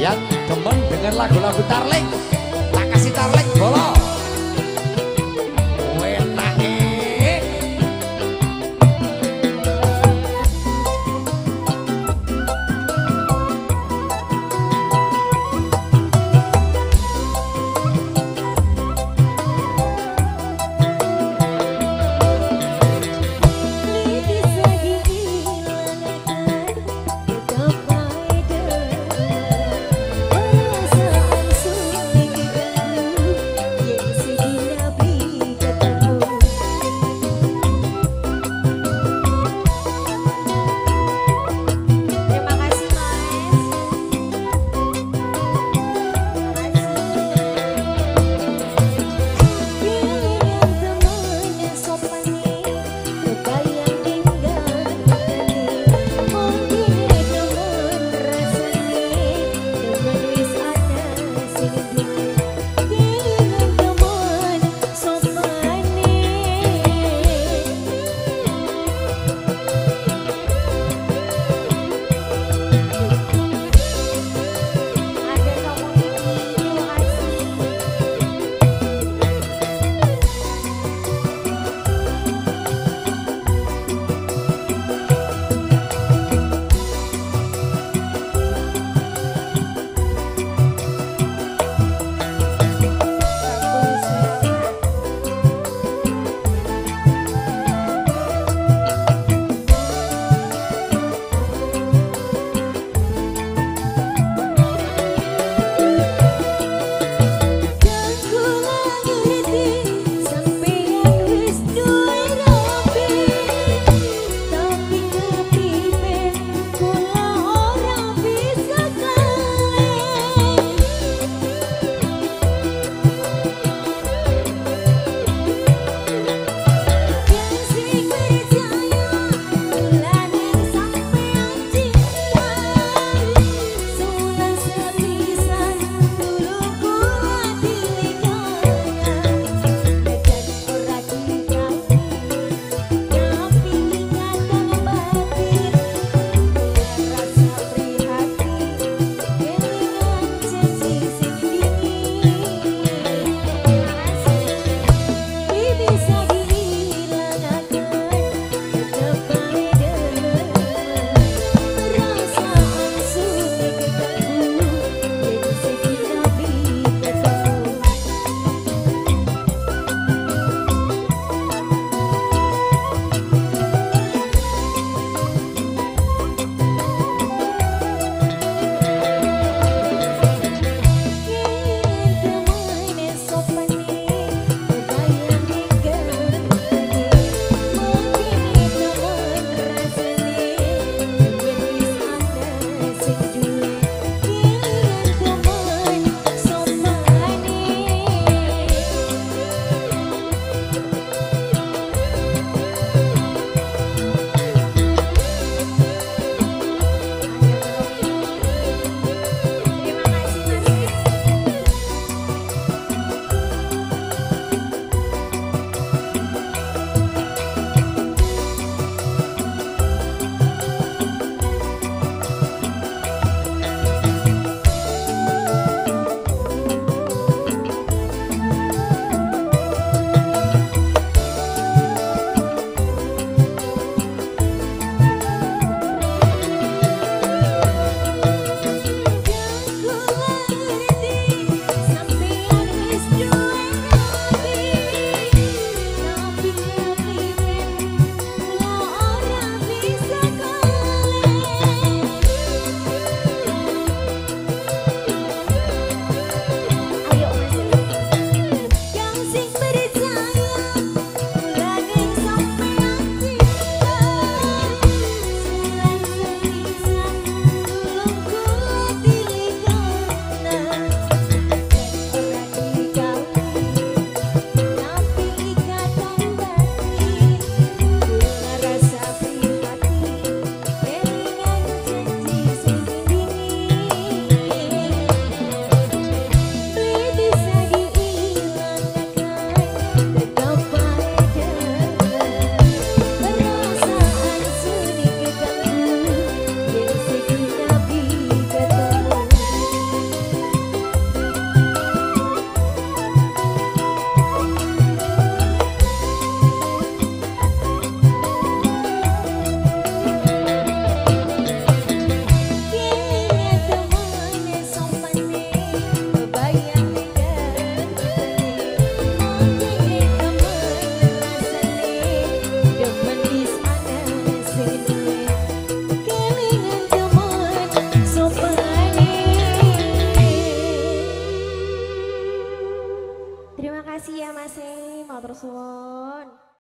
yang demen dengan lagu-lagu Tarling